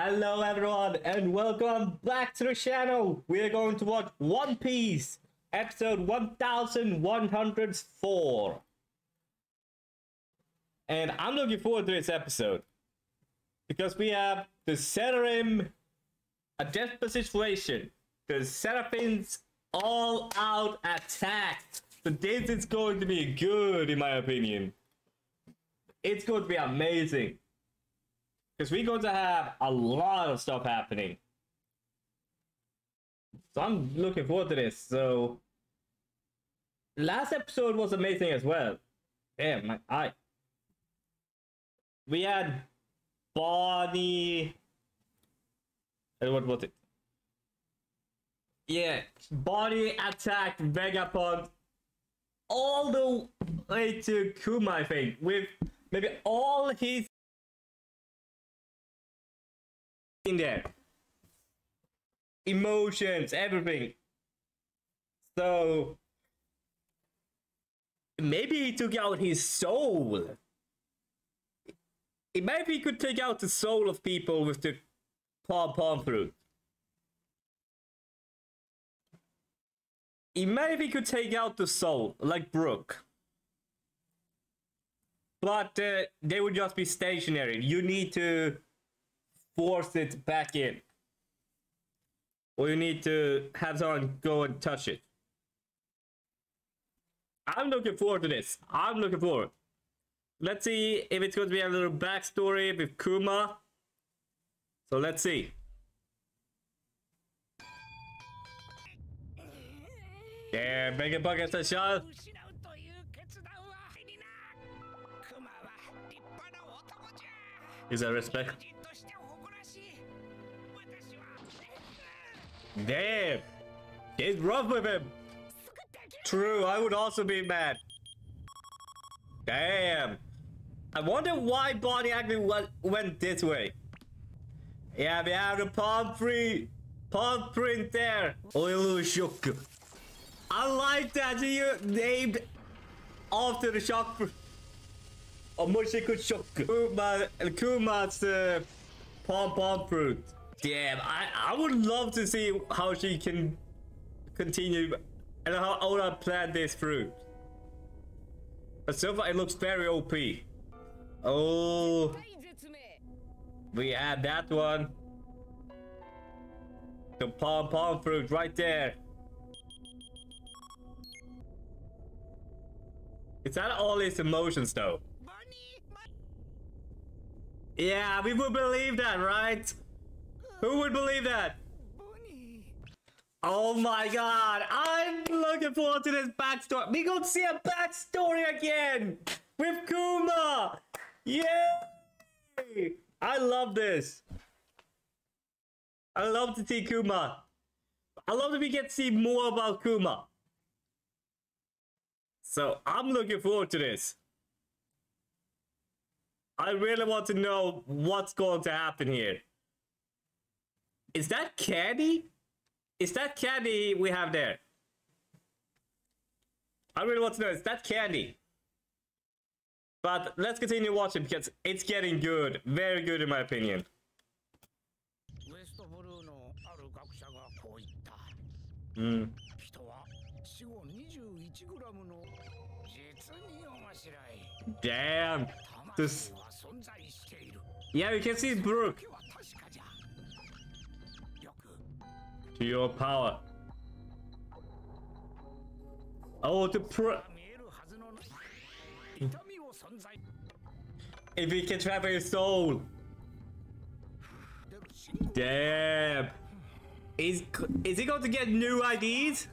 Hello everyone and welcome back to the channel. We are going to watch One Piece episode 1104. And I'm looking forward to this episode. Because we have the Seraphim a desperate situation. The Seraphim's all out attack. So this is going to be good in my opinion. It's going to be amazing. Because we're going to have a lot of stuff happening. So I'm looking forward to this. So last episode was amazing as well. Damn, my eye. We had Bonnie. What was it? Yeah, Bonnie attacked Vegapunk all the way to Kuma, I think, with maybe all his in there. Emotions, everything. So maybe he took out his soul. Maybe he could take out the soul of people with the palm palm fruit. Maybe he could take out the soul, like Brook But uh, they would just be stationary. You need to force it back in. Or you need to have someone go and touch it. I'm looking forward to this. I'm looking forward. Let's see if it's going to be a little backstory with Kuma. So let's see. Yeah, Mega Bucket the show. Is that respect? Damn! It's rough with him! True, I would also be mad. Damn! I wonder why Bonnie actually went, went this way. Yeah, we have the palm print, palm print there. Oilu shock. I like that you named after the shock. Omushiku shock. Kuma, Kuma's uh, palm palm fruit. Damn, I, I would love to see how she can continue and how Oda planned this through. But so far it looks very OP. Oh. We had that one. The palm palm fruit right there. Is that all his emotions though? Yeah, we would believe that, right? Who would believe that? Oh my god, I'm looking forward to this backstory. We gonna see a backstory again with Kuma. Yay! I love this. I love to see Kuma. I love that we get to see more about Kuma. So I'm looking forward to this. I really want to know what's going to happen here. Is that candy? Is that candy we have there? I really want to know, is that candy? But let's continue watching because it's getting good. Very good in my opinion. Mm. Damn. This... Yeah, you can see Brook. To your power. Oh, the pro... Hmm. If he can travel his soul. Damn. Is, is he going to get new IDs?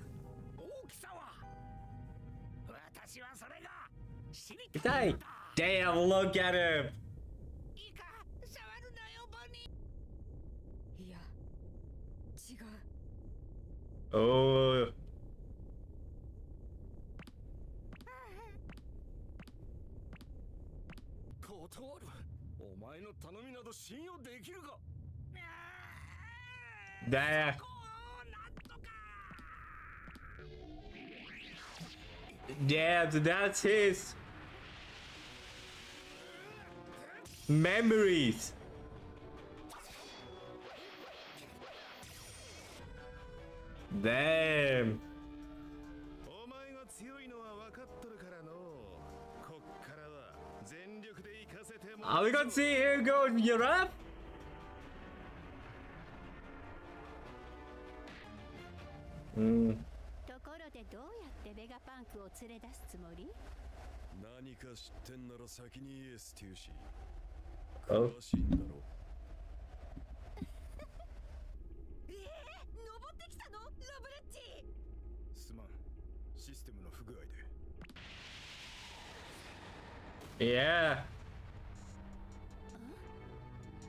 Hey, damn, look at him. Oh. Damn. Yeah, that's his memories. Damn. お前が強いのは分かっとるからのこっからは全力で行かせても Are we gonna see who goes Europe? うん。ところでどうやってベガパンクを連れ出すつもり？何か知ってんなら先に言えステューシー Oh. 詳しいんだろえー、登ってきたのロブレッチすまんシステムの不具合で Yeah.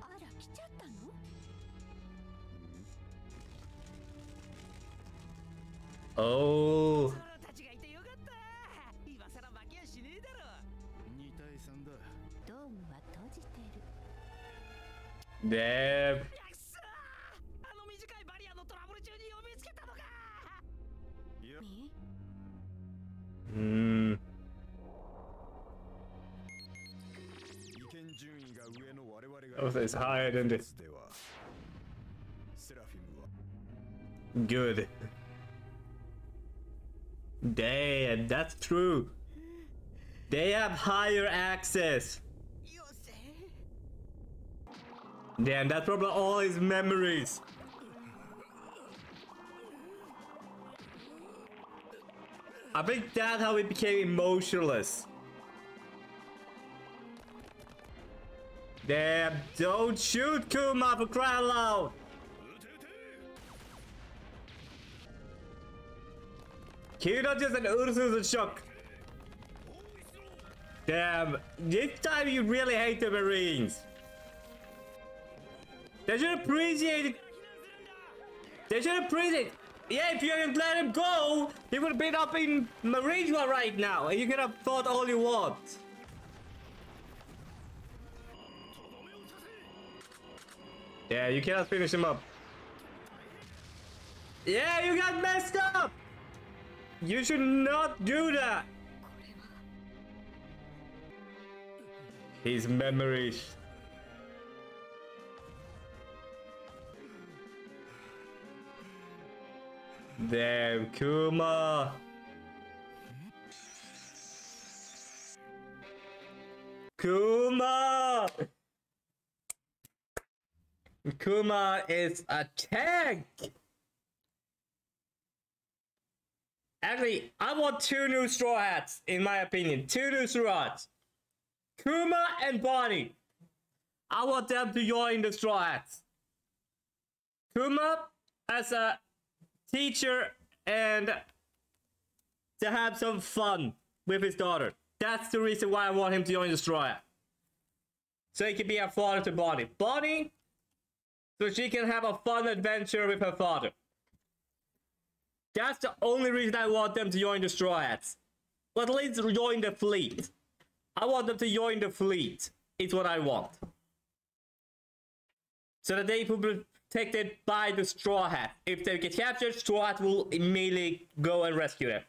あら来ちゃったの？Oh. たちがいてよかった。今さら負けやしねえだろ。2対3だ。ドームは閉じてる。Damn. やくそあの短いバリアのトラブル中に呼びつけたのか！いや み Hmm. 意見順位が上の我々が Oh, it's higher than this. ではセラフィムは Good. Damn, that's true. They have higher access. よせ Damn, that's probably all his memories. I think that's how he became emotionless. Damn, don't shoot Kuma for crying loud. Kira just an Ursus in shock. Damn, this time you really hate the Marines. They should appreciate it. They should appreciate it. Yeah, if you hadn't let him go, he would have been up in Mary Geoise right now, and you could have thought all you want. Yeah, you cannot finish him up. Yeah, you got messed up! You should not do that! His memories. Damn, Kuma! Kuma! Kuma is a tank! Actually, I want two new straw hats, in my opinion. Two new straw hats. Kuma and Bonnie. I want them to join the straw hats. Kuma as a teacher and to have some fun with his daughter. That's the reason why I want him to join the straw. So he can be a father to Bonnie. Bonnie, so she can have a fun adventure with her father. That's the only reason I want them to join the Straw Hats. Well, at least join the fleet. I want them to join the fleet. It's what I want. So that they protected by the Straw Hat. If they get captured, Straw Hat will immediately go and rescue them.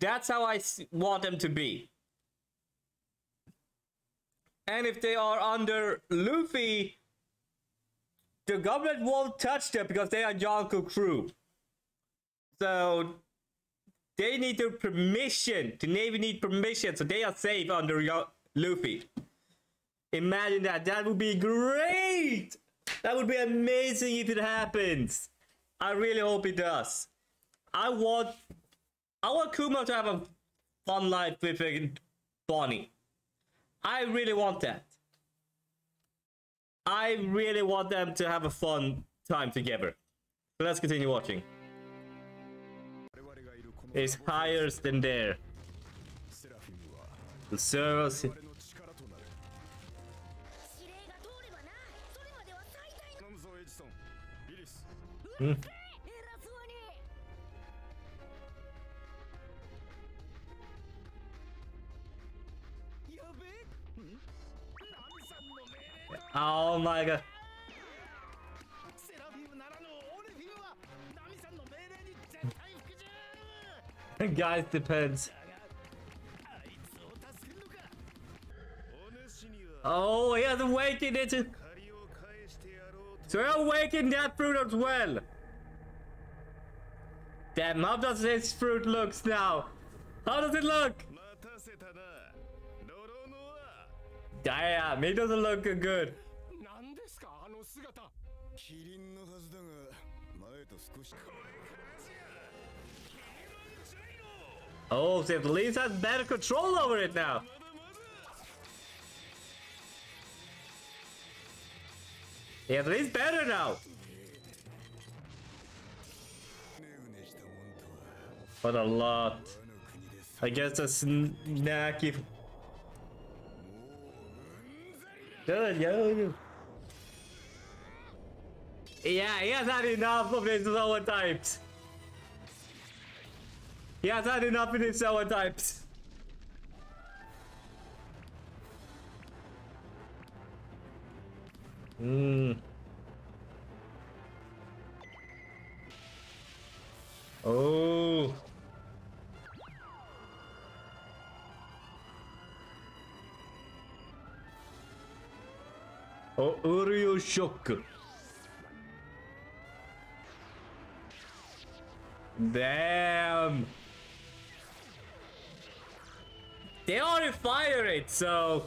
That's how I want them to be. And if they are under Luffy, the government won't touch them because they are Yonko crew. So they need their permission. The Navy need permission, so they are safe under Luffy. Imagine that. That would be great. That would be amazing if it happens. I really hope it does. I want I want Kuma to have a fun life with Bonnie. I really want that. I really want them to have a fun time together. So let's continue watching. It's higher than there. The service Hmm. Oh my god. Guys, depends. Oh, he has awakened it. So I awakened that fruit as well. Damn, how does this fruit looks now? How does it look? Damn, it doesn't look good. Oh, so at least has better control over it now. They at least better now. But a lot. I guess a snacky. Good, yo. Yeah, he has had enough of his lower types. He has had enough of his lower types. Hmm. Oh. Oh, Uryu shock. Damn. They already fire it, so.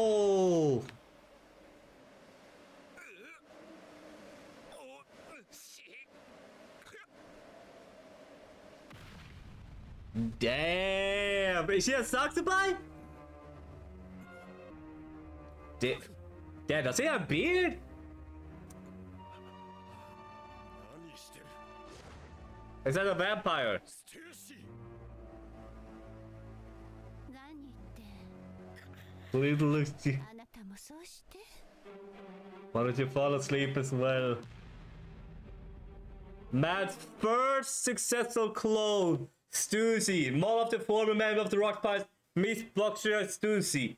Damn! Is she a stock supply? Dip. Dad, does he have a beard? Is that a vampire? Little Lucy. Why don't you fall asleep as well? Matt's first successful clone! Stussy, mom of the former member of the Rock Pies, Miss Blockshire Stussy.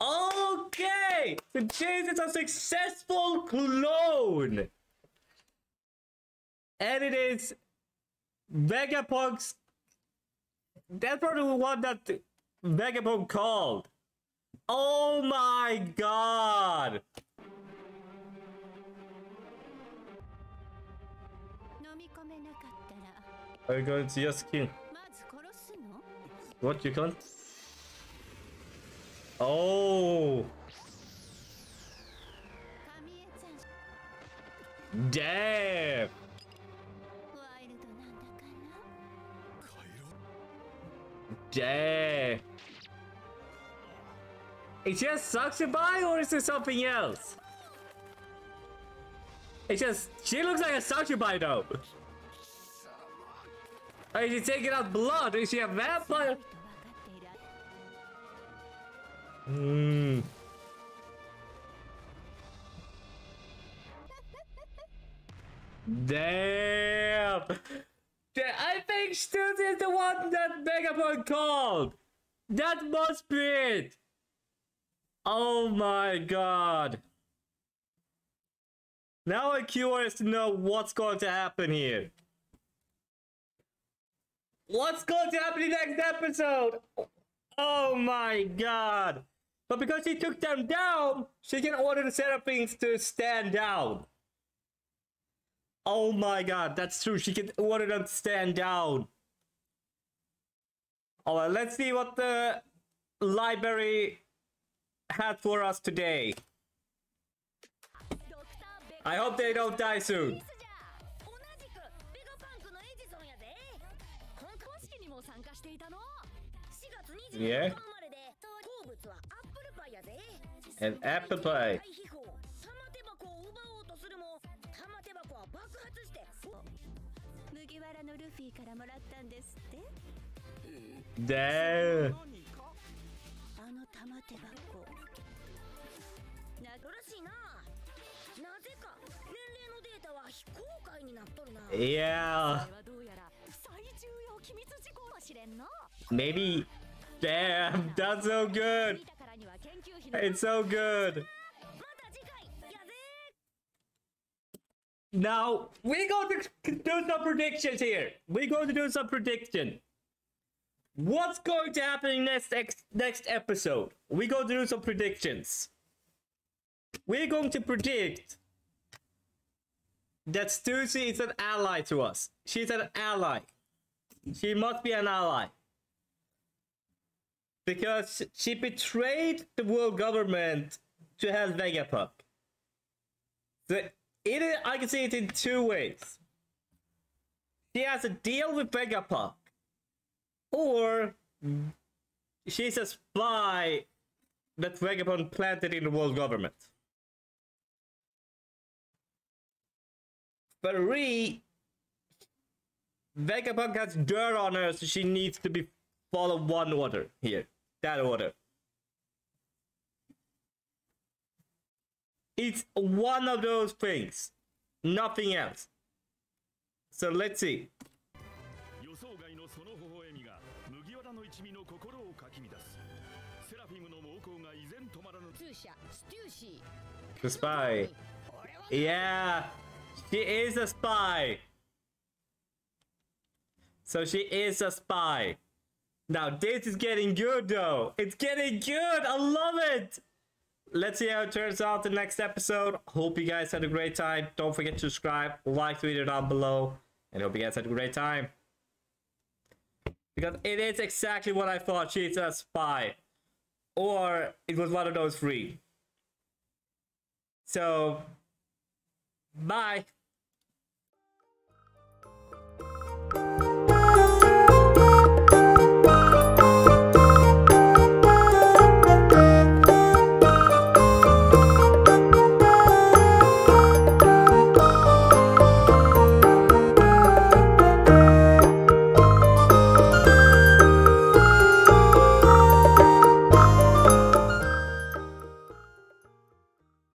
Okay! So James is a successful clone! And it is Vegapunk's. That's probably the one that Vegapunk called. Oh my god! Are you going to your skin? What you can? Oh! Damn! Damn! It just sucks to buy or is it something else? It just, she looks like a succubi though. Oh, is he taking out blood? Is he a vampire? Hmm. Damn! I think Stud is the one that Vegapunk called! That must be it! Oh my god! Now I'm curious to know what's going to happen here. What's going to happen the next episode? Oh my god. But because she took them down, she can order the Seraphines to stand down. Oh my god, that's true. She can order them to stand down. Alright, let's see what the library had for us today. I hope they don't die soon. Yeah. An apple pie. 麦わらのルフィからもらったんですって。あの玉手箱。ならしな。なぜか年齢のデータは非公開になっとるな。いや。どうやら最重要機密事項かしれんな。Maybe Damn, that's so good. It's so good. Now, we're going to do some predictions here. We're going to do some prediction. What's going to happen next next episode? We're going to do some predictions. We're going to predict that Stussy is an ally to us. She's an ally. She must be an ally. Because she betrayed the world government to help Vegapunk. So it I can see it in two ways. She has a deal with Vegapunk, or she's a spy that Vegapunk planted in the world government. But Re, Vegapunk has dirt on her, so she needs to be follow one order here That order. It's one of those things. Nothing else. So let's see. 予想外のその微笑みが麦わらの一味の心をかき乱すセラフィムの猛攻が依然止まらぬ通社ステューシ The ー spy. 俺は Yeah, she is a spy. So she is a spy. now this is getting good though. It's getting good. I love it. Let's see how it turns out the next episode. Hope you guys had a great time. Don't forget to subscribe, like the video down below, and hope you guys had a great time. Because it is exactly what I thought. She's a spy. Or it was one of those three. So, bye.